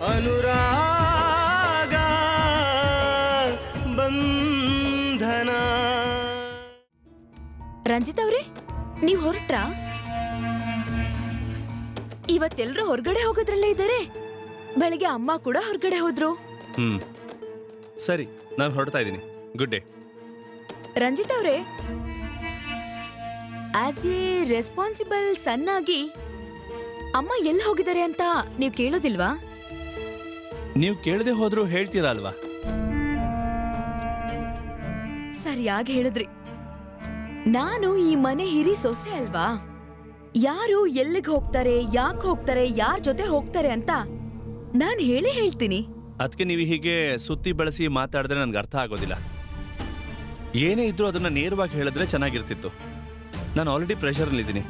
ಅನುರಾಗ ಬಂಧನ. ರಂಜಿತ್ ಅವ್ರೆ ನೀವ್ ಹೊರಟ್ರಾ? ಇವತ್ತೆಲ್ರೂ ಹೊರಗಡೆ ಹೋಗೋದ್ರಲ್ಲೇ ಇದ್ದಾರೆ. ಬೆಳಿಗ್ಗೆ ಅಮ್ಮ ಕೂಡ ಹೊರಗಡೆ ಹೋದ್ರು. ಹ್ಮ್. ಸರಿ ನಾನು ಹೊರಡ್ತಾ ಇದ್ದೀನಿ. ಗುಡ್ ಡೇ ರಂಜಿತ್ ಅವ್ರೆ ಆಸ್ ಎ ರೆಸ್ಪಾನ್ಸಿಬಲ್ ಸನ್ ಆಗಿ ಅಮ್ಮ ಎಲ್ಲಿ ಹೋಗಿದ್ದಾರೆ ಅಂತ ನೀವು ಕೇಳೋದಿಲ್ವಾ? ನೀವು ಕೇಳದೆ ಹೋದ್ರೂ ಹೇಳ್ತೀರಾ ಅಲ್ವಾ ಸರಿಯಾಗಿ ಹೇಳಿದ್ರಿ. ನಾನು ಈ ಮನೆ ಹಿರಿ ಸೊಸೆ ಅಲ್ವಾ? ಯಾರು ಎಲ್ಲಿಗ್ ಹೋಗ್ತಾರೆ ಯಾಕೆ ಹೋಗ್ತಾರೆ ಯಾರ್ ಜೊತೆ ಹೋಗ್ತಾರೆ ಅಂತ ನಾನ್ ಹೇಳಿ ಹೇಳ್ತೀನಿ. ಅದಕ್ಕೆ ನೀವು ಹೀಗೆ ಸುತ್ತಿ ಬಳಸಿ ಮಾತಾಡಿದ್ರೆ ನನ್ಗೆ ಅರ್ಥ ಆಗೋದಿಲ್ಲ. ಏನೇ ಇದ್ರೂ ಅದನ್ನ ನೇರವಾಗಿ ಹೇಳಿದ್ರೆ ಚೆನ್ನಾಗಿರ್ತಿತ್ತು. ನಾನು ಆಲ್ರೆಡಿ ಪ್ರೆಷರ್ನಲ್ಲಿದ್ದೀನಿ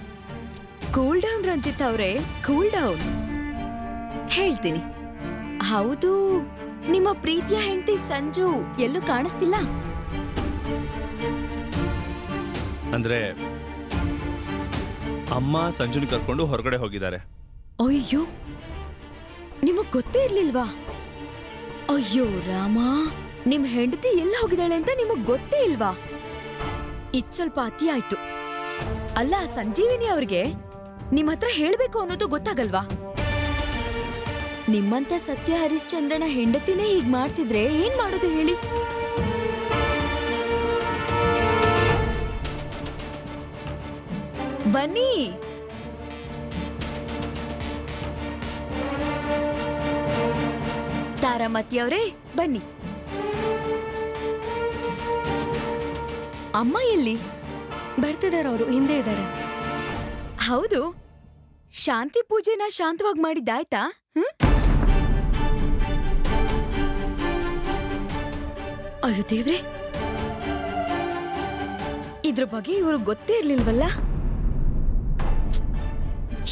ಕೂಲ್ ಡೌನ್ ರಂಜಿತ್ ಅವರೇ ಕೂಲ್ ಡೌನ್ ಹೇಳ್ತೀನಿ. ಹೌದು. ನಿಮ್ಮ ಪ್ರೀತಿಯ ಹೆಂಡತಿ ಸಂಜು ಎಲ್ಲೂ ಕಾಣಿಸ್ತಿಲ್ಲ? ಅಂದ್ರೆ ಅಮ್ಮ ಸಂಜುನ್ ಕರ್ಕೊಂಡು ಹೊರಗಡೆ ಹೋಗಿದ್ದಾರೆ. ಅಯ್ಯೋ! ನಿಮಗ್ ಗೊತ್ತೇ ಇರ್ಲಿಲ್ವಾ? ಅಯ್ಯೋ ರಾಮ! ನಿಮ್ ಹೆಂಡತಿ ಎಲ್ಲ ಹೋಗಿದ್ದಾಳೆ ಅಂತ ನಿಮಗ್ ಗೊತ್ತೇ ಇಲ್ವಾ? ಇದ್ ಸ್ವಲ್ಪ ಅತಿ ಆಯ್ತು. ಅಲ್ಲ ಸಂಜೀವಿನಿ ಅವ್ರಿಗೆ ನಿಮ್ ಹತ್ರ ಹೇಳ್ಬೇಕು ಅನ್ನೋದು ಗೊತ್ತಾಗಲ್ವಾ? ನಿಮ್ಮಂತ ಸತ್ಯ ಹರಿಶ್ಚಂದ್ರನ ಹೆಂಡತಿನೇ ಹೀಗ್ ಮಾಡ್ತಿದ್ರೆ ಏನ್ ಮಾಡೋದು ಹೇಳಿ? ಬನ್ನಿ. ತಾರಾಮತಿ ಅವರೇ, ಬನ್ನಿ. ಅಮ್ಮ ಎಲ್ಲಿ? ಬರ್ತಿದ್ದಾರೆ ಅವರು ಹಿಂದೆ ಇದ್ದಾರೆ. ಹೌದು. ಶಾಂತಿ ಪೂಜೆನ ಶಾಂತವಾಗಿ ಮಾಡಿದ್ದಾಯ್ತಾ? ಹ್ಮ್? ಅಯ್ಯೋ ದೇವ್ರೆ. ಇದ್ರ ಬಗ್ಗೆ ಇವರು ಗೊತ್ತೇ ಇರ್ಲಿಲ್ವಲ್ಲ?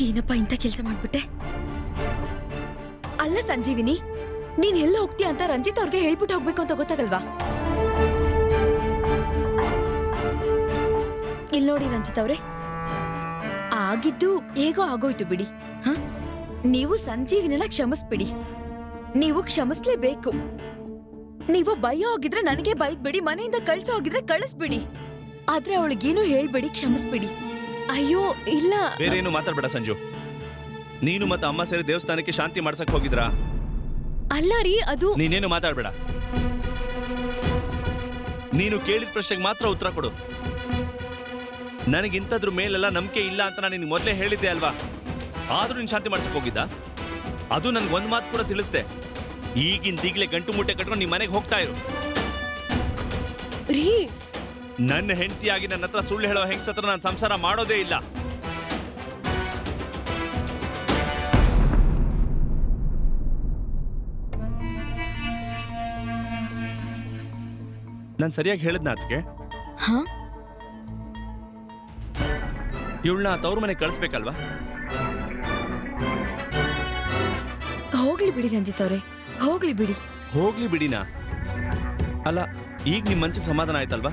ಏನಪ್ಪ ಇಂಥ ಕೆಲಸ ಮಾಡ್ಬಿಟ್ಟೆ? ಅಲ್ಲ ಸಂಜೀವಿನಿ, ನೀನ್ ಎಲ್ಲ ಹೋಗ್ತೀಯ ಅಂತ ರಂಜಿತ್ ಅವ್ರಿಗೆ ಹೇಳ್ಬಿಟ್ಟು ಹೋಗ್ಬೇಕು ಅಂತ ಗೊತ್ತಾಗಲ್ವಾ? ಇಲ್ ನೋಡಿ ರಂಜಿತ್ ಅವ್ರೆ, ಆಗಿದ್ದು ಹೇಗೋ ಆಗೋಯ್ತು ಬಿಡಿ, ಹ? ನೀವು ಸಂಜೀವಿನೆಲ್ಲ ಕ್ಷಮಿಸ್ಬಿಡಿ. ನೀವು ಕ್ಷಮಿಸ್ಲೇಬೇಕು. ನೀವು ಭಯ ಹೋಗಿದ್ರೆ ನನಗೆ ಬೈದ್ಬಿಡಿ ಮನೆಯಿಂದ ಕಳ್ಸ ಹೋಗಿದ್ರೆ ಕಳಿಸ್ಬಿಡಿ. ಆದ್ರೆ ಅವಳಿಗೇನು ಹೇಳ್ಬೇಡಿ ಕ್ಷಮಿಸ್ಬಿಡಿ. ಅಯ್ಯೋ ಇಲ್ಲ. ಬೇರೆ ಏನು ಮಾತಾಡ್ಬೇಡ ಸಂಜು. ನೀನು ಮತ್ತೆ ಅಮ್ಮ ಸೇರಿ ದೇವಸ್ಥಾನಕ್ಕೆ ಶಾಂತಿ ಮಾಡ್ಸಕ್ ಹೋಗಿದ್ರಾ? ಅಲ್ಲ ರೀ ಅದು ನೀನೇನು ಮಾತಾಡ್ಬೇಡ. ನೀನು ಕೇಳಿದ ಪ್ರಶ್ನೆಗೆ ಮಾತ್ರ ಉತ್ತರ ಕೊಡು. ನನಗಿಂತದ್ರ ಮೇಲೆಲ್ಲ ನಂಬಿಕೆ ಇಲ್ಲ ಅಂತ ನಾನು ನಿನ್ಗೆ ಮೊದಲೇ ಹೇಳಿದ್ದೆ ಅಲ್ವಾ? ಆದ್ರೂ ನೀನು ಶಾಂತಿ ಮಾಡ್ಸಕ್ ಹೋಗಿದ್ದ? ಅದು ನನ್ಗೆ ಒಂದ್ ಮಾತು ಕೂಡ ತಿಳಿಸ್ದೆ. ಈಗಿಂದ ಈಗಲೇ ಗಂಟು ಮುಟ್ಟೆ ಕಟ್ಕೊಂಡು ನಿಮ್ಮ ಮನೆಗೆ ಹೋಗ್ತಾ ಇರು. ರೀ. ನನ್ನ ಹೆಂಡತಿಯಾಗಿ ನನ್ನ ಹತ್ರ ಸುಳ್ಳು ಹೇಳೋ ಹೆಂಗ್ಸತ್ರ ನಾನು ಸಂಸಾರ ಮಾಡೋದೇ ಇಲ್ಲ. ನಾನು ಸರಿಯಾಗಿ ಹೇಳಿದ್ನ ಅದಕ್ಕೆ ಹಾ? ಇವಳನ್ನ ತವ್ರ ಮನೆಗೆ ಕಳಿಸ್ಬೇಕಲ್ವಾ? ಹೋಗ್ಲಿ ಬಿಡಿ ರಂಜಿತ್ ಅವ್ರೆ. ಹೋಗ್ಲಿ ಬಿಡಿ. ಹೋಗ್ಲಿ ಬಿಡಿನಾ? ಅಲ್ಲ ಈಗ ನಿಮ್ ಮನ್ಸಿಗೆ ಸಮಾಧಾನ ಆಯ್ತಲ್ವಾ?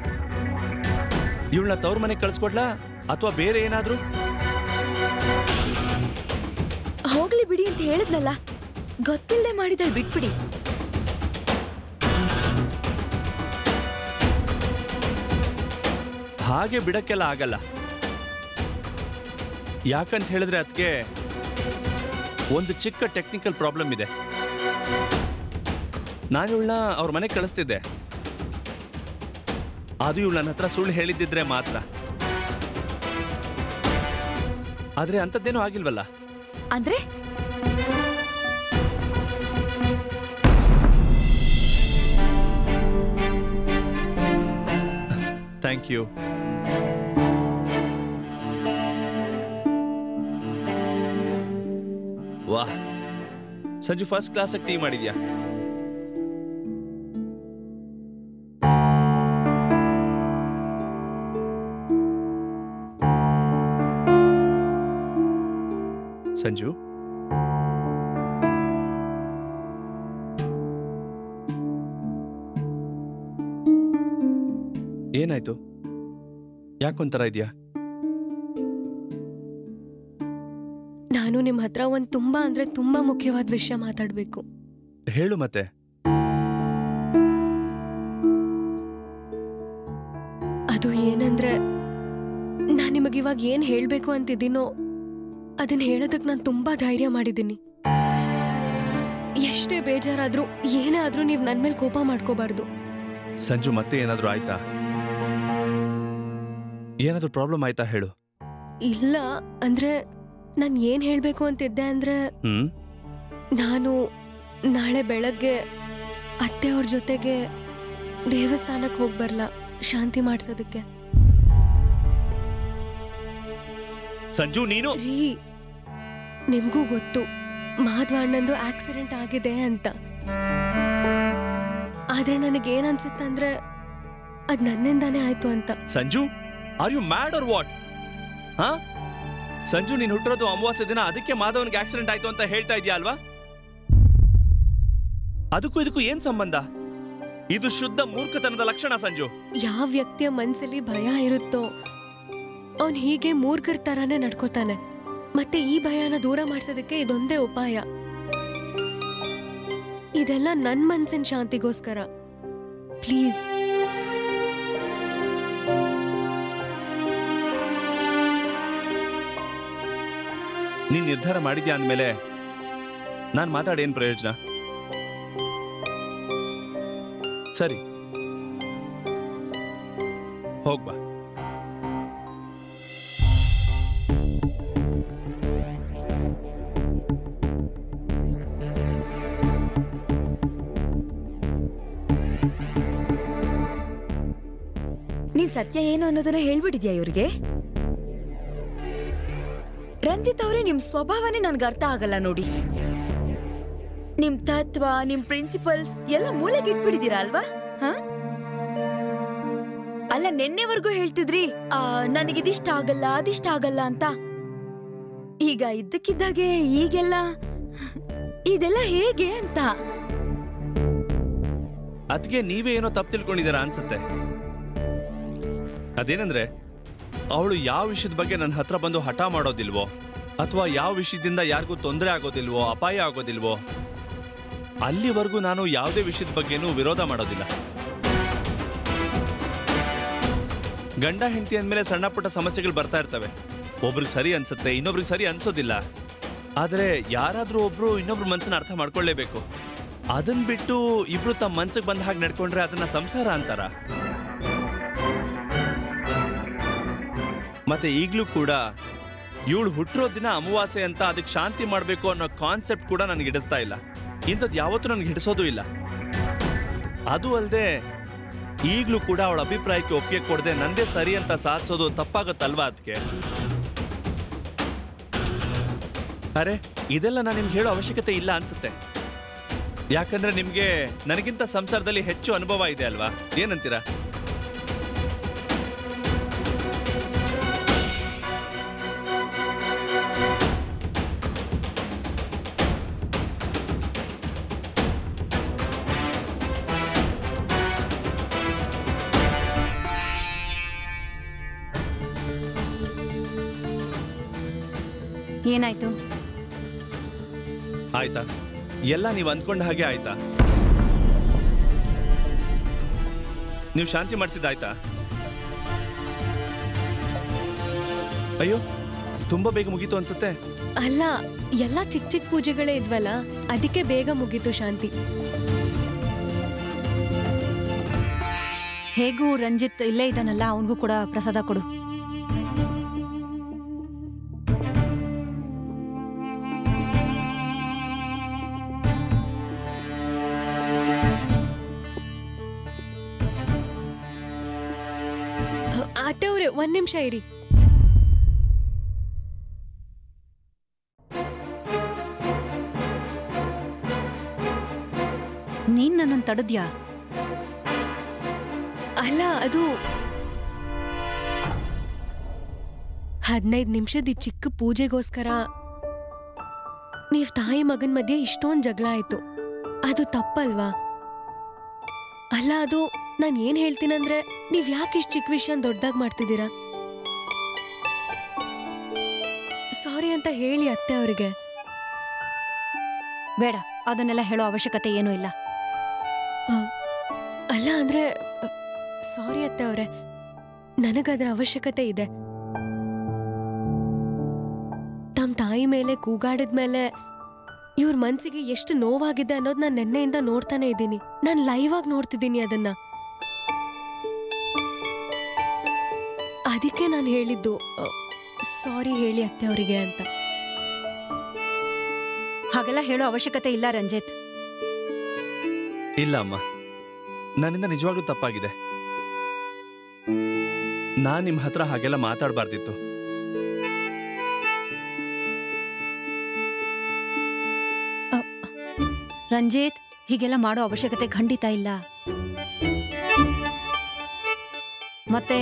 ಇವಳನ್ನ ತವ್ರ ಮನೆಗೆ ಕಳಿಸ್ಕೊಡ್ಲಾ? ಅಥವಾ ಬೇರೆ ಏನಾದ್ರೂ? ಹೋಗ್ಲಿ ಬಿಡಿ ಅಂತ ಹೇಳಿದ್ನಲ್ಲ ಗೊತ್ತಿಲ್ಲದೆ ಮಾಡಿದಳು ಬಿಟ್ಬಿಡಿ. ಹಾಗೆ ಬಿಡಕ್ಕೆಲ್ಲ ಆಗಲ್ಲ. ಯಾಕಂತ ಹೇಳಿದ್ರೆ ಅದಕ್ಕೆ ಒಂದು ಚಿಕ್ಕ ಟೆಕ್ನಿಕಲ್ ಪ್ರಾಬ್ಲಮ್ ಇದೆ. ನಾನು ಇವಳನ್ನ ಅವ್ರ ಮನೆಗೆ ಕಳಿಸ್ತಿದ್ದೆ. ಅದು ಇವಳು ನನ್ನ ಹತ್ರ ಸುಳ್ಳು ಹೇಳಿದ್ದಿದ್ರೆ ಮಾತ್ರ. ಆದ್ರೆ ಅಂಥದ್ದೇನೂ ಆಗಿಲ್ವಲ್ಲ? ಅಂದ್ರೆ? ಥ್ಯಾಂಕ್ ಯು ವಾಹ್. ಸಂಜು ಫಸ್ಟ್ ಕ್ಲಾಸ್ ಟೀ ಮಾಡಿದ್ಯಾ? ಸಂಜು ಏನಾಯ್ತು? ಯಾಕೊಂಥರ ಇದೆಯಾ? ಹತ್ರ ಒಂದ್ ತುಂಬಾ ಅಂದ್ರೆ ತುಂಬಾ ಮುಖ್ಯವಾದ ವಿಷಯ ಮಾತಾಡ್ಬೇಕು. ಹೇಳು ಮತ್ತೆ. ಅದು ಏನಂದ್ರೆ ನಾನ್ ನಿಮಗೆ ಇವಾಗ ಏನ್ ಹೇಳ್ಬೇಕು ಅಂತಿದ್ದೀನೋ ಅದನ್ನ ಹೇಳೋದಕ್ ನಾನು ತುಂಬಾ ಧೈರ್ಯ ಮಾಡಿದ್ದೀನಿ. ಎಷ್ಟೇ ಬೇಜಾರಾದ್ರೂ ಏನೇ ಆದ್ರೂ ನೀವ್ ನನ್ ಮೇಲೆ ಕೋಪ ಮಾಡ್ಕೋಬಾರ್ದು. ಸಂಜು ಮತ್ತೆ ಏನಾದ್ರೂ ಆಯ್ತಾ? ಏನಾದ್ರೂ ಪ್ರಾಬ್ಲಮ್ ಆಯ್ತಾ ಹೇಳು. ಇಲ್ಲ ಅಂದ್ರೆ ನಾನ್ ಏನ್ ಹೇಳ್ಬೇಕು ಅಂತಿದ್ದೆ ಅಂದ್ರೆ ಹ್ಮ್? ನಾನು ನಾಳೆ ಬೆಳಗ್ಗೆ ಅತ್ತೆಯವ್ರ ಜೊತೆಗೆ ದೇವಸ್ಥಾನಕ್ಕೆ ಹೋಗಿ ಬರ್ಲಾ ಶಾಂತಿ ಮಾಡ್ಸೋದಕ್ಕೆ. ಸಂಜು ನೀನು? ರೀ ನಿಮ್ಗೂ ಗೊತ್ತು ಮಾಧವಣ್ಣಂದು ಆಕ್ಸಿಡೆಂಟ್ ಆಗಿದೆ ಅಂತ. ಆದ್ರೆ ನನಗೇನ್ ಅನ್ಸುತ್ತಂದ್ರೆ ಅದ್ ನನ್ನಿಂದಾನೇ ಆಯ್ತು ಅಂತ. Sanju are you mad or what? ಹಾ? ಸಂಜು, ನೀನ್ ಹುಟ್ಟಿರೋದು ಅಮಾವಾಸ್ಯ ದಿನ, ಅದಕ್ಕೆ ಮಾಧವನ್ಗೆ ಆಕ್ಸಿಡೆಂಟ್ ಆಯ್ತು ಅಂತ ಹೇಳ್ತಾ ಇದೀಯ ಅಲ್ವಾ? ಅದಕ್ಕೂ ಇದಕ್ಕೂ ಏನ್ ಸಂಬಂಧ? ಇದು ಶುದ್ಧ ಮೂರ್ಖತನದ ಲಕ್ಷಣ, ಸಂಜು. ಯಾವ ವ್ಯಕ್ತಿಯ ಮನ್ಸಲ್ಲಿ ಭಯ ಇರುತ್ತೋ, ಅವನ್ ಹೀಗೆ ಮೂರ್ಖರ್ ತರಾನೇ ನಡ್ಕೋತಾನೆ. ಮತ್ತೆ ಈ ಭಯನ ದೂರ ಮಾಡ್ಸೋದಕ್ಕೆ ಇದೊಂದೇ ಉಪಾಯ. ಇದೆಲ್ಲ ನನ್ ಮನ್ಸಿನ ಶಾಂತಿಗೋಸ್ಕರ. ಪ್ಲೀಸ್. ನೀನ್ ನಿರ್ಧಾರ ಮಾಡಿದ್ಯಾ ಅಂದ್ಮೇಲೆ ನಾನ್ ಮಾತಾಡೇನ್ ಪ್ರಯೋಜನ? ಸರಿ. ಹೋಗ್ಬಾ ನೀನ್ ಸತ್ಯ ಏನು ಅನ್ನೋದನ್ನ ಹೇಳ್ಬಿಟ್ಟಿದ್ಯಾ ಇವ್ರಿಗೆ? ರಂಜಿತ್ ಅವರೇ ನಿಮ್ ಸ್ವಭಾವನೇ ನನ್ಗೆ ಅರ್ಥ ಆಗಲ್ಲ ನೋಡಿ. ನಿಮ್ ತತ್ವ, ನಿಮ್ ಪ್ರಿನ್ಸಿಪಲ್ಸ್ ಎಲ್ಲ ಮೂಲೆಗೆ ಇಟ್ಬಿಟ್ಟಿದೀರಾ ಅಲ್ವಾ? ಅಲ್ಲ, ನಿನ್ನೆವರೆಗೂ ಹೇಳ್ತಿದ್ರಿ ನನಗೆ ನನಗಿದಿಷ್ಟ ಆಗಲ್ಲ, ಅದಿಷ್ಟ ಆಗಲ್ಲ ಅಂತ. ಈಗ ಇದ್ದಕ್ಕಿದ್ದಾಗೆ ಈಗೆಲ್ಲ, ಇದೆಲ್ಲ ಹೇಗೆ ಅಂತ? ಅದಕ್ಕೆ ನೀವೇ ಏನೋ ತಪ್ಪು ತಿಳ್ಕೊಂಡಿದ್ದೀರಾ ಅನ್ಸುತ್ತೆ. ಅದೇನಂದ್ರೆ ಅವಳು ಯಾವ ವಿಷಯದ ಬಗ್ಗೆ ನನ್ನ ಹತ್ರ ಬಂದು ಹಠ ಮಾಡೋದಿಲ್ವೋ? ಅಥವಾ ಯಾವ ವಿಷಯದಿಂದ ಯಾರಿಗೂ ತೊಂದರೆ ಆಗೋದಿಲ್ವೋ, ಅಪಾಯ ಆಗೋದಿಲ್ವೋ? ಅಲ್ಲಿವರೆಗೂ ನಾನು ಯಾವುದೇ ವಿಷಯದ ಬಗ್ಗೆನೂ ವಿರೋಧ ಮಾಡೋದಿಲ್ಲ. ಗಂಡ ಹೆಂಡತಿ ಅಂದಮೇಲೆ ಸಣ್ಣ ಪುಟ್ಟ ಸಮಸ್ಯೆಗಳು ಬರ್ತಾ ಇರ್ತವೆ. ಒಬ್ರಿಗೆ ಸರಿ ಅನ್ಸುತ್ತೆ, ಇನ್ನೊಬ್ರಿಗೆ ಸರಿ ಅನ್ಸೋದಿಲ್ಲ. ಆದರೆ ಯಾರಾದರೂ ಒಬ್ರು ಇನ್ನೊಬ್ರು ಮನ್ಸನ್ನ ಅರ್ಥ ಮಾಡ್ಕೊಳ್ಳೇಬೇಕು. ಅದನ್ ಬಿಟ್ಟು ಇಬ್ರು ತಮ್ಮ ಮನ್ಸಿಗೆ ಬಂದ ಹಾಗೆ ನಡ್ಕೊಂಡ್ರೆ ಅದನ್ನ ಸಂಸಾರ ಅಂತಾರ? ಮತ್ತೆ ಈಗಲೂ ಕೂಡ ಇವಳು ಹುಟ್ಟಿರೋ ದಿನ ಅಮಾವಾಸ್ಯೆ ಅಂತ ಅದಕ್ಕೆ ಶಾಂತಿ ಮಾಡಬೇಕು ಅನ್ನೋ ಕಾನ್ಸೆಪ್ಟ್ ಕೂಡ ನನಗೆ ಹಿಡಿಸ್ತಾ ಇಲ್ಲ. ಇಂಥದ್ದು ಯಾವತ್ತೂ ನನಗೆ ಹಿಡಿಸೋದು ಇಲ್ಲ. ಅದು ಅಲ್ಲದೆ ಈಗಲೂ ಕೂಡ ಅವಳ ಅಭಿಪ್ರಾಯಕ್ಕೆ ಒಪ್ಪಿಗೆ ಕೊಡದೆ ನಂದೇ ಸರಿ ಅಂತ ಸಾಧಿಸೋದು ತಪ್ಪಾಗತ್ತಲ್ವಾ ಅದಕ್ಕೆ ಅರೆ, ಇದೆಲ್ಲ ನಾನು ನಿಮ್ಗೆ ಹೇಳೋ ಅವಶ್ಯಕತೆ ಇಲ್ಲ ಅನ್ಸುತ್ತೆ. ಯಾಕಂದ್ರೆ ನಿಮ್ಗೆ ನನಗಿಂತ ಸಂಸಾರದಲ್ಲಿ ಹೆಚ್ಚು ಅನುಭವ ಇದೆ ಅಲ್ವಾ? ಏನಂತೀರಾ? ಏನಾಯ್ತು? ಆಯ್ತಾ? ಎಲ್ಲ ನೀವು ಅಂದ್ಕೊಂಡ ಹಾಗೆ ಆಯ್ತಾ? ನೀವು ಶಾಂತಿ ಮಾಡಿಸಿದ್ದಾಯ್ತಾ? ಅಯ್ಯೋ ತುಂಬಾ ಬೇಗ ಮುಗೀತು ಅನ್ಸುತ್ತೆ. ಅಲ್ಲ ಎಲ್ಲ ಚಿಕ್ಕ ಚಿಕ್ಕ ಪೂಜೆಗಳೇ ಇದ್ವಲ್ಲ ಅದಕ್ಕೆ ಬೇಗ ಮುಗೀತು ಶಾಂತಿ. ಹೇಗೂ ರಂಜಿತ್ ಇಲ್ಲೇ ಇದ್ದಾನಲ್ಲ ಅವನಿಗೂ ಕೂಡ ಪ್ರಸಾದ ಕೊಡು. ಒಂದ್ ನಿಮಿಷ ಇರಿ. ನೀನ್ ನನ್ನನ್ನು ತಡದ್ಯಾ? ಅಲ್ಲ ಅದು ಹದಿನೈದು ನಿಮಿಷದ ಈ ಚಿಕ್ಕ ಪೂಜೆಗೋಸ್ಕರ ನೀವ್ ತಾಯಿ ಮಗನ್ ಮಧ್ಯೆ ಇಷ್ಟೊಂದ್ ಜಗಳ ಆಯ್ತು. ಅದು ತಪ್ಪಲ್ವಾ? ಅಲ್ಲ ಅದು ನಾನ್ ಏನ್ ಹೇಳ್ತೀನಂದ್ರೆ ನೀವ್ ಯಾಕೆ ಇಷ್ಟು ಚಿಕ್ಕ ವಿಷಯ ದೊಡ್ಡದಾಗ್ ಮಾಡ್ತಿದ್ದೀರಾ? ಸಾರಿ ಅಂತ ಹೇಳಿ ಅತ್ತೆ ಅವರಿಗೆ. ಬೇಡ ಅದನ್ನೆಲ್ಲ ಹೇಳೋ ಅವಶ್ಯಕತೆ ಏನೂ ಇಲ್ಲ. ಅಲ್ಲ ಅಂದ್ರೆ ಸಾರಿ ಅತ್ತೆ ಅವ್ರೆ ನನಗದ್ರ ಅವಶ್ಯಕತೆ ಇದೆ. ತಮ್ಮ ತಾಯಿ ಮೇಲೆ ಕೂಗಾಡಿದ್ಮೇಲೆ ಇವ್ರ ಮನ್ಸಿಗೆ ಎಷ್ಟು ನೋವಾಗಿದೆ ಅನ್ನೋದು ನಾನು ನೆನ್ನೆಯಿಂದ ನೋಡ್ತಾನೆ ಇದ್ದೀನಿ. ನಾನು ಲೈವ್ ಆಗಿ ನೋಡ್ತಿದ್ದೀನಿ ಅದನ್ನ. ಅದಕ್ಕೆ ನಾನು ಹೇಳಿದ್ದು ಸಾರಿ ಹೇಳಿ ಅತ್ತೆ ಅವರಿಗೆ ಅಂತ. ಹಾಗೆಲ್ಲ ಹೇಳೋ ಅವಶ್ಯಕತೆ ಇಲ್ಲ ರಂಜಿತ್. ಇಲ್ಲ ಅಮ್ಮ. ನನ್ನಿಂದ ನಿಜವಾಗ್ಲೂ ತಪ್ಪಾಗಿದೆ. ನಾನ್ ನಿಮ್ ಹತ್ರ ಹಾಗೆಲ್ಲ ಮಾತಾಡಬಾರ್ದಿತ್ತು. ರಂಜಿತ್ ಹೀಗೆಲ್ಲ ಮಾಡೋ ಅವಶ್ಯಕತೆ ಖಂಡಿತ ಇಲ್ಲ. ಮತ್ತೆ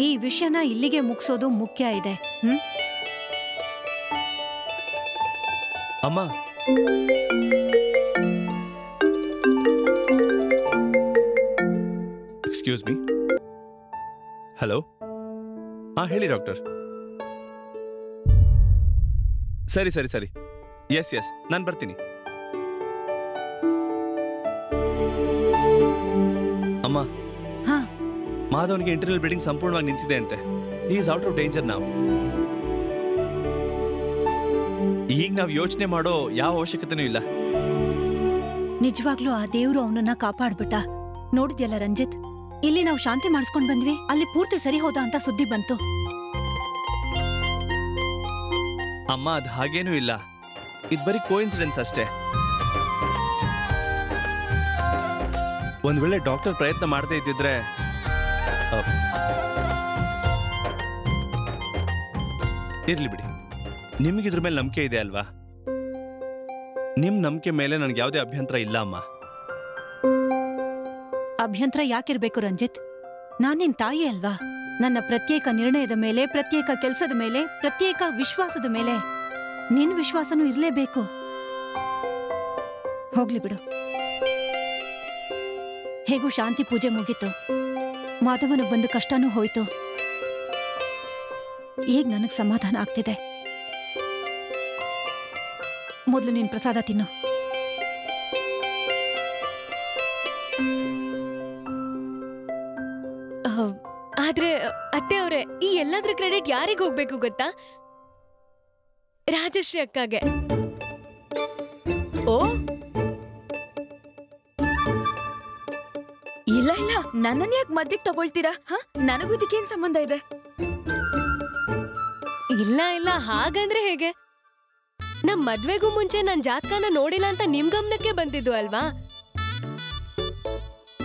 ಈ ವಿಷಯನ ಇಲ್ಲಿಗೆ ಮುಗಿಸೋದು ಮುಖ್ಯ ಇದೆ. ಅಮ್ಮ. ಎಕ್ಸ್ಕ್ಯೂಸ್ ಮೀ ಹಲೋ ಹಾ, ಹೇಳಿ ಡಾಕ್ಟರ್. ಸರಿ ಸರಿ ಸರಿ. ಎಸ್ ಎಸ್ ನಾನು ಬರ್ತೀನಿ. ಅಮ್ಮ. ಮಾಧವನಿಗೆ ಇಂಟರ್ನಲ್ ಬ್ಲೀಡಿಂಗ್ ಸಂಪೂರ್ಣವಾಗಿ ನಿಂತಿದೆ ಅಂತೆ. ಈಸ್ ಔಟ್ ಆಫ್ ಡೇಂಜರ್ ನಾವು ಈಗ ನಾವು ಯೋಚನೆ ಮಾಡೋ ಯಾವ ಅವಶ್ಯಕತೆನೂ ಇಲ್ಲ. ನಿಜವಾಗ್ಲೂ ಆ ದೇವ್ರು ಅವನನ್ನ ಕಾಪಾಡ್ಬಿಟ್ಟ. ನೋಡಿದ್ಯಲ್ಲ ರಂಜಿತ್? ಇಲ್ಲಿ ನಾವು ಶಾಂತಿ ಮಾಡಿಸ್ಕೊಂಡ್ ಬಂದ್ವಿ. ಅಲ್ಲಿ ಪೂರ್ತಿ ಸರಿ ಹೋದ ಅಂತ ಸುದ್ದಿ ಬಂತು. ಅಮ್ಮ ಅದು ಹಾಗೇನೂ ಇಲ್ಲ. ಇದು ಬರೀ ಕೋಇನ್ಸಿಡೆನ್ಸ್ ಅಷ್ಟೇ. ಒಂದ್ ವೇಳೆ ಡಾಕ್ಟರ್ ಪ್ರಯತ್ನ ಮಾಡದೇ ಇದ್ದಿದ್ರೆ ಇರ್ಲಿ ಬಿಡಿ. ನಿಮ್ಗೆ ಇದ್ರ ಮೇಲೆ ನಂಬಿಕೆ ಇದೆ ಅಲ್ವಾ? ನಿಮ್ ನಂಬಿಕೆ ಮೇಲೆ ನನಗೆ ಯಾವುದೇ ಅಭ್ಯಂತರ ಇಲ್ಲ ಅಮ್ಮ. ಅಭ್ಯಂತರ ಯಾಕಿರ್ಬೇಕು ರಂಜಿತ್? ನಾನ್ ನಿನ್ ತಾಯಿ ಅಲ್ವಾ? ನನ್ನ ಪ್ರತ್ಯೇಕ ನಿರ್ಣಯದ ಮೇಲೆ ಪ್ರತ್ಯೇಕ ಕೆಲಸದ ಮೇಲೆ ಪ್ರತ್ಯೇಕ ವಿಶ್ವಾಸದ ಮೇಲೆ ನಿನ್ ವಿಶ್ವಾಸನೂ ಇರ್ಲೇಬೇಕು. ಹೋಗ್ಲಿ ಬಿಡು. ಹೇಗೂ ಶಾಂತಿ ಪೂಜೆ ಮುಗೀತು. ಮಾಧವನಿಗೆ ಬಂದ ಕಷ್ಟನೂ ಹೋಯ್ತು. ಈಗ ನನಗ್ ಸಮಾಧಾನ ಆಗ್ತಿದೆ. ಮೊದಲು ನೀನ್ ಪ್ರಸಾದ ತಿನ್ನು. ಆದ್ರೆ ಅತ್ತೆ ಅವ್ರೆ ಈ ಎಲ್ಲದ್ರ ಕ್ರೆಡಿಟ್ ಯಾರಿಗೆ ಹೋಗ್ಬೇಕು ಗೊತ್ತಾ? ರಾಜಶ್ರೀ ಅಕ್ಕಾಗೆ. ಓ ಇಲ್ಲ ಇಲ್ಲ. ನನ್ನ ಯಾಕೆ ಮದ್ದಿಗೆ ತಗೊಳ್ತೀರಾ? ಹ? ನನಗೂ ಇದಕ್ಕೇನ್ ಸಂಬಂಧ ಇದೆ? ಇಲ್ಲ ಇಲ್ಲ. ಹಾಗಂದ್ರೆ ಹೇಗೆ? ನಮ್ ಮದ್ವೆಗೂ ಮುಂಚೆ ನನ್ ಜಾತಕನ ನೋಡಿಲ್ಲ ಅಂತ ನಿಮ್ ಗಮನಕ್ಕೆ ಬಂದಿದ್ದು ಅಲ್ವಾ?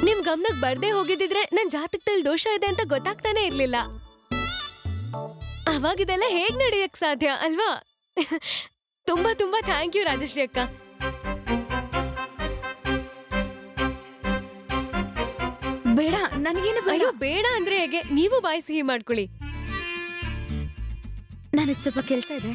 ನಿಮ್ ಗಮನಕ್ ಬರ್ದೇ ಹೋಗಿದ್ದಿದ್ರೆ ನನ್ ಜಾತಕದಲ್ಲಿ ದೋಷ ಇದೆ ಅಂತ ಗೊತ್ತಾಗ್ತಾನೆ ಇರ್ಲಿಲ್ಲ. ಅವಾಗಿದೆಲ್ಲ ಹೇಗ್ ನಡೆಯಕ್ ಸಾಧ್ಯ, ಅಲ್ವಾ? ತುಂಬಾ ತುಂಬಾ ಥ್ಯಾಂಕ್ ಯು ರಾಜಶ್ರೀ ಅಕ್ಕ. ನನಗೇನು ಭಯ ಅಯ್ಯೋ ಬೇಡ ಅಂದ್ರೆ ಹೇಗೆ? ನೀವು ಬಾಯಿ ಸಿಹಿ ಮಾಡ್ಕೊಳ್ಳಿ. ನನಗ್ ಸ್ವಲ್ಪ ಕೆಲ್ಸ ಇದೆ.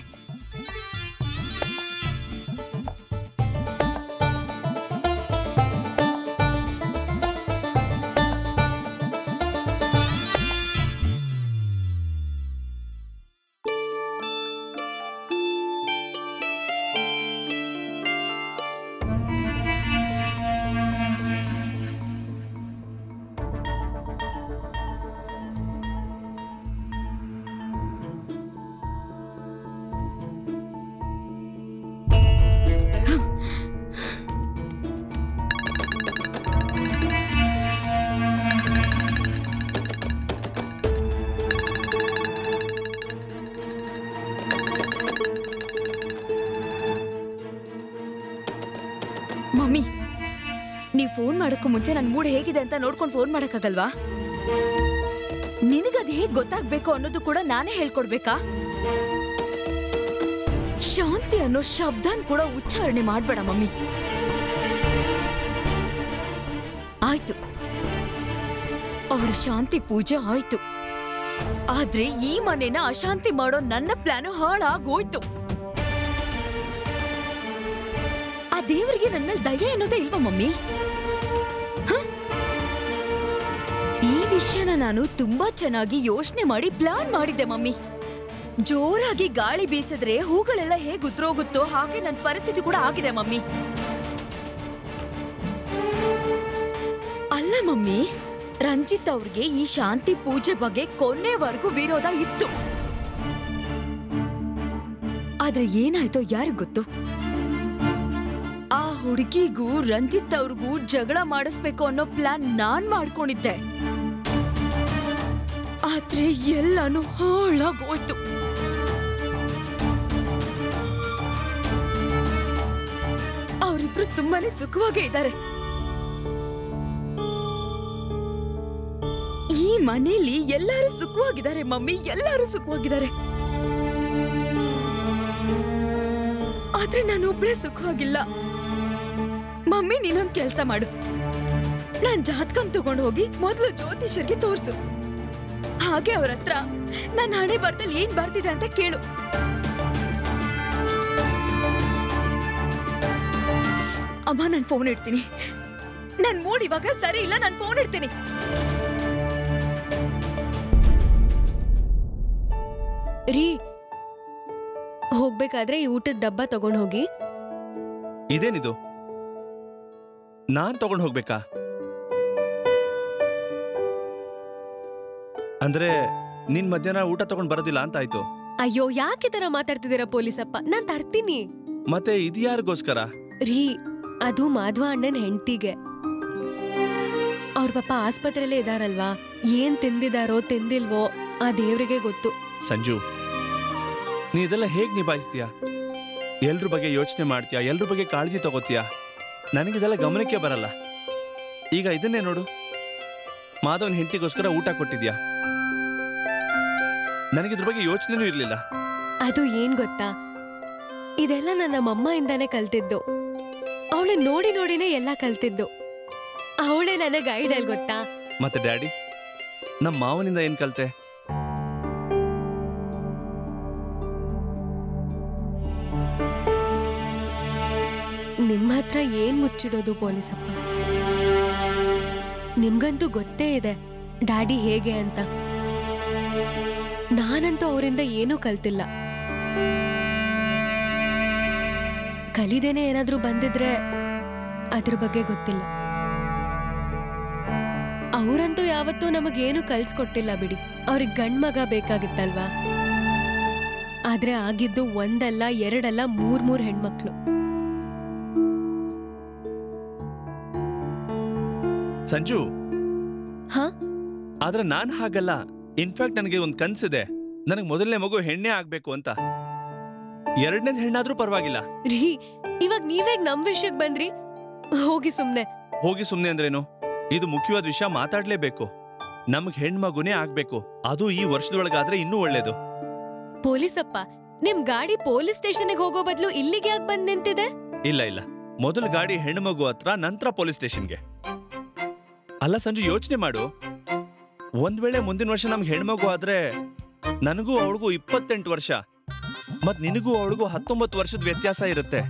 ನನ್ ಮೂಡ್ ಹೇಗಿದೆ ಅಂತ ನೋಡ್ಕೊಂಡು ಫೋನ್ ಮಾಡಕ್ಕಾಗಲ್ವಾ? ನಿನಗದ್ ಹೇಗ್ ಗೊತ್ತಾಗ್ಬೇಕು ಅನ್ನೋದು ಕೂಡ ನಾನೇ ಹೇಳ್ಕೊಡ್ಬೇಕಾ? ಶಾಂತಿ ಅನ್ನೋ ಶಬ್ದನ್ ಕೂಡ ಉಚ್ಚಾರಣೆ ಮಾಡ್ಬೇಡ ಮಮ್ಮಿ. ಆಯ್ತು. ಅವಳ ಶಾಂತಿ ಪೂಜೆ ಆಯ್ತು. ಆದ್ರೆ ಈ ಮನೆನ ಅಶಾಂತಿ ಮಾಡೋ ನನ್ನ ಪ್ಲಾನು ಹಾಳಾಗೋಯ್ತು. ಆ ದೇವರಿಗೆ ನನ್ನ ಮೇಲೆ ದಯೆ ಅನ್ನೋದೇ ಇಲ್ವಾ ಮಮ್ಮಿ? ವಿಷಯನ ನಾನು ತುಂಬಾ ಚೆನ್ನಾಗಿ ಯೋಚನೆ ಮಾಡಿ ಪ್ಲಾನ್ ಮಾಡಿದ್ದೆ, ಮಮ್ಮಿ. ಜೋರಾಗಿ ಗಾಳಿ ಬೀಸಿದ್ರೆ ಹೂಗಳೆಲ್ಲ ಹೇಗೆ ಉದ್ರೋಗುತ್ತೋ ಹಾಗೆ ನನ್ನ ಪರಿಸ್ಥಿತಿ ಕೂಡ ಆಗಿದೆ, ಮಮ್ಮಿ. ಅಲ್ಲ, ಮಮ್ಮಿ, ರಂಜಿತ್ ಅವ್ರಿಗೆ ಈ ಶಾಂತಿ ಪೂಜೆ ಬಗ್ಗೆ ಕೊನೆವರೆಗೂ ವಿರೋಧ ಇತ್ತು. ಆದ್ರೆ ಏನಾಯ್ತೋ ಯಾರಿಗ್ ಗೊತ್ತು? ಆ ಹುಡುಗಿಗೂ ರಂಜಿತ್ ಅವ್ರಿಗೂ ಜಗಳ ಮಾಡಿಸ್ಬೇಕು ಅನ್ನೋ ಪ್ಲಾನ್ ನಾನ್ ಮಾಡ್ಕೊಂಡಿದ್ದೆ. ಆದ್ರೆ ಎಲ್ಲಾನು ಹಾಳಾಗೋಯ್ತು. ಅವರಿಬ್ರು ತುಂಬಾನೇ ಸುಖವಾಗೇ ಇದ್ದಾರೆ. ಈ ಮನೆಯಲ್ಲಿ ಎಲ್ಲರೂ ಸುಖವಾಗಿದ್ದಾರೆ ಮಮ್ಮಿ, ಎಲ್ಲರೂ ಸುಖವಾಗಿದ್ದಾರೆ. ಆದ್ರೆ ನಾನು ಒಬ್ಳೆ ಸುಖವಾಗಿಲ್ಲ. ಮಮ್ಮಿ, ನೀನೊಂದ್ ಕೆಲ್ಸ ಮಾಡು. ನಾನ್ ಜಾತ್ಕಂ ತಗೊಂಡು ಹೋಗಿ ಮೊದ್ಲು ಜ್ಯೋತಿಷರಿಗೆ ತೋರ್ಸು. ಹಾಗೆ ಅವ್ರ ಹತ್ರ. ನನ್ನ ಹಣೆ ಬರ್ದಲ್ಲಿ ಏನ್ ಬರ್ತಿದೆ ಅಂತ ಕೇಳು. ಅಮ್ಮ, ನಾನು ಫೋನ್ ಇಡ್ತೀನಿ. ನನ್ ಮೂಡ್ ಇವಾಗ ಸರಿ ಇಲ್ಲ, ನಾನು ಫೋನ್ ಇಡ್ತೀನಿ. ರೀ, ಹೋಗ್ಬೇಕಾದ್ರೆ ಈ ಊಟದ ಡಬ್ಬ ತಗೊಂಡ್ ಹೋಗಿ. ಇದೇನಿದು? ನಾನ್ ತಗೊಂಡ್ ಹೋಗ್ಬೇಕಾ? ಅಂದ್ರೆ ನಿನ್ ಮಧ್ಯಾಹ್ನ ಊಟ ತಗೊಂಡ್ ಬರೋದಿಲ್ಲ ಅಂತ ಆಯ್ತು. ಅಯ್ಯೋ ಯಾಕೆ ತರ ಮಾತಾಡ್ತಿದೀರ ಪೊಲೀಸಪ್ಪ? ನಾನ್ ತರ್ತೀನಿ. ಮತ್ತೆ ಇದು ಯಾರಿಗೋಸ್ಕರ? ರೀ ಅದು ಮಾಧವ ಅಣ್ಣನ್ ಹೆಂಡತಿಗೆ. ಅವ್ರ ಪಾಪ ಆಸ್ಪತ್ರೆಯಲ್ಲೇ ಇದಾರಲ್ವಾ? ಏನ್ ತಿಂದಿದಾರೋ ತಿಂದಿಲ್ವೋ ಆ ದೇವ್ರಿಗೆ ಗೊತ್ತು. ಸಂಜು ನೀ ಇದೆಲ್ಲ ಹೇಗ್ ನಿಭಾಯಿಸ್ತೀಯ? ಎಲ್ರ ಬಗ್ಗೆ ಯೋಚನೆ ಮಾಡ್ತೀಯ? ಎಲ್ರ ಬಗ್ಗೆ ಕಾಳಜಿ ತಗೋತೀಯಾ? ನನಗಿದೆಲ್ಲ ಗಮನಕ್ಕೆ ಬರಲ್ಲ. ಈಗ ಇದನ್ನೇ ನೋಡು. ಮಾಧವನ್ ಹೆಂಡತಿಗೋಸ್ಕರ ಊಟ ಕೊಟ್ಟಿದ್ಯಾ? ನನಗಿದ್ರ ಬಗ್ಗೆ ಯೋಚನೆನೂ ಇರಲಿಲ್ಲ. ಅದು ಏನ್ ಗೊತ್ತಾ? ಇದೆಲ್ಲ ನನ್ನ ಮಮ್ಮಾಯಿಂದಾನೇ ಕಲ್ತಿದ್ದು. ಅವಳು ನೋಡಿ ನೋಡಿನೇ ಎಲ್ಲ ಕಲ್ತಿದ್ದು. ಅವಳೇ ನನ್ನ ಗೈಡ್ ಅಲ್ಲಿ ಗೊತ್ತಾ? ಮತ್ತೆ ಡ್ಯಾಡಿ ನಮ್ಮ ಮಾವನಿಂದ ಏನ್ ಕಲ್ತೆ? ನಿಮ್ಮ ಹತ್ರ ಏನ್ ಮುಚ್ಚಿಡೋದು ಪೊಲೀಸಪ್ಪ? ನಿಮ್ಗಂತೂ ಗೊತ್ತೇ ಇದೆ ಡ್ಯಾಡಿ ಹೇಗೆ ಅಂತ. ನಾನಂತೂ ಅವರಿಂದ ಏನೂ ಕಲ್ತಿಲ್ಲ. ಕಲಿದೇನೆ ಏನಾದ್ರೂ ಬಂದಿದ್ರೆ ಅದ್ರ ಬಗ್ಗೆ ಗೊತ್ತಿಲ್ಲ. ಅವರಂತೂ ಯಾವತ್ತೂ ನಮಗೇನು ಕಲ್ಸ್ಕೊಟ್ಟಿಲ್ಲ ಬಿಡಿ. ಅವ್ರಿಗೆ ಗಂಡ್ಮಗ ಬೇಕಾಗಿತ್ತಲ್ವಾ? ಆದ್ರೆ ಆಗಿದ್ದು ಒಂದಲ್ಲ ಎರಡಲ್ಲ ಮೂರ್ ಮೂರ್ ಹೆಣ್ಮಕ್ಳು. ಸಂಜು. ಹಾ? ಆದ್ರೆ ನಾನ್ ಹಾಗಲ್ಲ. ಇನ್ಫ್ಯಾಕ್ಟ್ ನನಗೆ ಒಂದು ಕನ್ಸಿದೆ. ನನಗೆ ಮೊದಲನೇ ಮಗು ಹೆಣ್ಣೆ ಆಗ್ಬೇಕು ಅಂತ. ಎರಡನೇದ್ ಹೆಣ್ಣಾದ್ರೂ ಪರವಾಗಿಲ್ಲ. ರೀ ಇವಾಗ ನೀವೇಗ್ ನಮ್ ವಿಷಯಕ್ಕೆ ಬಂದ್ರಿ? ಹೋಗಿ ಸುಮ್ನೆ. ಹೋಗಿ ಸುಮ್ನೆ ಅಂದ್ರೇನು? ಇದು ಮುಖ್ಯವಾದ ವಿಷಯ ಮಾತಾಡ್ಲೇಬೇಕು. ನಮ್ಗ್ ಹೆಣ್ಮಗುನೇ ಆಗ್ಬೇಕು. ಅದು ಈ ವರ್ಷದೊಳಗಾದ್ರೆ ಇನ್ನೂ ಒಳ್ಳೇದು. ಪೊಲೀಸಪ್ಪ ನಿಮ್ ಗಾಡಿ ಪೊಲೀಸ್ ಸ್ಟೇಷನ್ಗೆ ಹೋಗೋ ಬದಲು ಇಲ್ಲಿಗೆ ಯಾಕೆ ಬಂದ್ ನಿಂತಿದೆ? ಇಲ್ಲ ಇಲ್ಲ. ಮೊದಲು ಗಾಡಿ ಹೆಣ್ಮಗು ಹತ್ರ ನಂತರ ಪೊಲೀಸ್ ಸ್ಟೇಷನ್ಗೆ. ಅಲ್ಲ ಸಂಜು ಯೋಚನೆ ಮಾಡು. ಒಂದ್ ವೇಳೆ ಮುಂದಿನ ವರ್ಷ ನಮ್ಗೆ ಹೆಣ್ಮಗು ಆದ್ರೆ ನನಗೂ ಅವಳಿಗೂ ಇಪ್ಪತ್ತೆಂಟು ವರ್ಷ. ಮತ್ ನಿನಗೂ ಅವಳಿಗೂ ಹತ್ತೊಂಬತ್ತು ವರ್ಷದ ವ್ಯತ್ಯಾಸ ಇರುತ್ತೆ.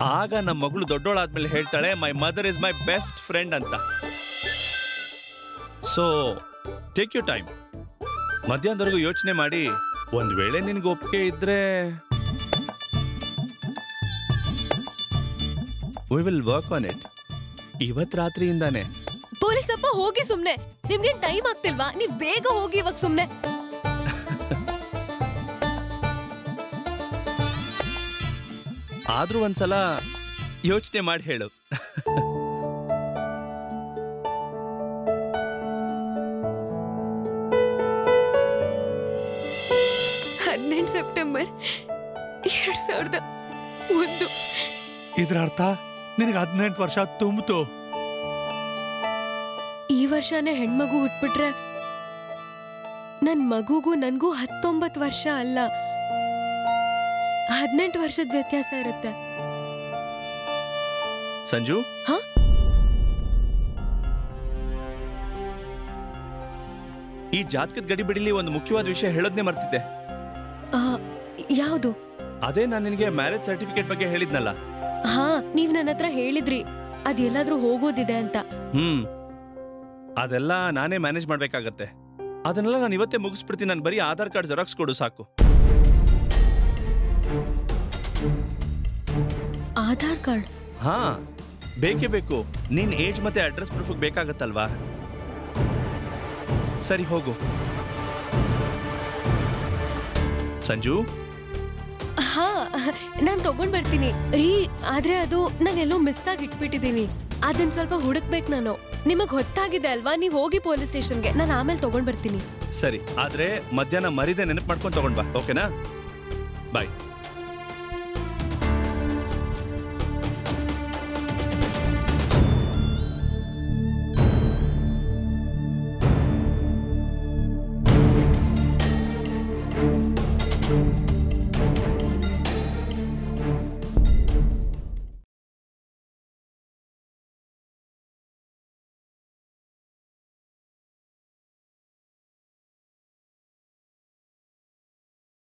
ಆಗ ನಮ್ಮ ಮಗಳು ದೊಡ್ಡೋಳಾದ್ಮೇಲೆ ಹೇಳ್ತಾಳೆ my mother is my best friend ಅಂತ. ಸೊ ಟೇಕ್ ಯು ಟೈಮ್ ಮಧ್ಯಾಹ್ನದವರೆಗೂ ಯೋಚನೆ ಮಾಡಿ, ಒಂದ್ ವೇಳೆ ನಿನ್ಗೆ ಒಪ್ಪಿಗೆ ಇದ್ರೆ we will work on it ಇವತ್ ರಾತ್ರಿಯಿಂದಾನೆ. ಪೊಲೀಸಪ್ಪ ಹೋಗಿ ಸುಮ್ನೆ. ನಿಮ್ಗೆ ಟೈಮ್ ಆಗ್ತಿಲ್ವಾ? ನೀವ್ ಬೇಗ ಹೋಗಿ ಇವಾಗ ಸುಮ್ನೆ. ಆದ್ರೂ ಒಂದ್ಸಲ ಯೋಚನೆ ಮಾಡಿ ಹೇಳು. ಹದಿನೆಂಟು ಸೆಪ್ಟೆಂಬರ್ ಎರಡ್ ಸಾವಿರದ ಒಂದು. ಇದ್ರ ಅರ್ಥ ನಿನಗೆ ಹದಿನೆಂಟು ವರ್ಷ ತುಂಬಿತು. ವರ್ಷನೇ ಹೆಣ್ಮಗು ಹುಟ್ಬಿಟ್ರೆ ನನ್ ಮಗುಗೂ ನನ್ಗೂ ಹತ್ತೊಂಬತ್ತು ವರ್ಷ ಅಲ್ಲ. ಹದಿನೆಂಟು ವರ್ಷದ ವ್ಯತ್ಯಾಸ ಇರುತ್ತೆ. ಸಂಜು? ಹಾ? ಈ ಜಾತಕದ ಗಡಿ ಬಿಡಿಲಿ ಒಂದು ಮುಖ್ಯವಾದ ವಿಷಯ ಹೇಳೋದ್ನೇ ಮರ್ತಿದ್ದೆ. ಆ, ಯಾವ್ದು? ಅದೇ ನಾನು ನಿನಗೆ ಮ್ಯಾರೇಜ್ ಸರ್ಟಿಫಿಕೇಟ್ ಬಗ್ಗೆ ಹೇಳಿದ್ನಲ್ಲ. ಹಾ ನೀವ್ ನನ್ನ ಹತ್ರ ಹೇಳಿದ್ರಿ. ಅದೆಲ್ಲಾದ್ರೂ ಹೋಗೋದಿದೆ ಅಂತ. ಹ್ಮ್. ಅದೆಲ್ಲ ನಾನೇ ಮ್ಯಾನೇಜ್ ಮಾಡ್ಬೇಕಾಗತ್ತೆ. ಅದನ್ನೆಲ್ಲ ನಾನು ಇವತ್ತೇ ಮುಗಿಸ್ಬಿಡ್ತೀನಿ. ನಾನು ಬರೀ ಆಧಾರ್ ಕಾರ್ಡ್ ಜೆರಾಕ್ಸ್ ಕೊಡು ಸಾಕು. ಆಧಾರ್ ಕಾರ್ಡ್? ಹಾ ಬೇಕೇ ಬೇಕು. ನಿನ್ ಏಜ್ ಮತ್ತೆ ಅಡ್ರೆಸ್ ಪ್ರೂಫ್ ಬೇಕಾಗತ್ತಲ್ವಾ? ಸರಿ ಹೋಗು. ಸಂಜು? ಹಾ ನಾನು ತಗೊಂಡ್ ಬರ್ತೀನಿ. ರೀ ಆದ್ರೆ ಅದು ನಾನೆಲ್ಲೋ ಮಿಸ್ ಆಗಿ ಇಟ್ಬಿಟ್ಟಿದ್ದೀನಿ ಅದನ್ನ ಸ್ವಲ್ಪ ಹುಡುಕ್ಬೇಕು ನಾನು. ನಿಮಗ್ ಹೊತ್ತಾಗಿದೆ ಅಲ್ವಾ? ನೀವ್ ಹೋಗಿ ಪೊಲೀಸ್ ಸ್ಟೇಷನ್ಗೆ. ನಾನು ಆಮೇಲೆ ತಗೊಂಡ್ ಬರ್ತೀನಿ. ಸರಿ, ಆದ್ರೆ ಮಧ್ಯಾಹ್ನ ಮರಿದೆ ನೆನಪು ಮಾಡ್ಕೊಂಡು ತಗೊಂಡ್ ಬಾ, ಓಕೆನಾ? ಬಾಯ್.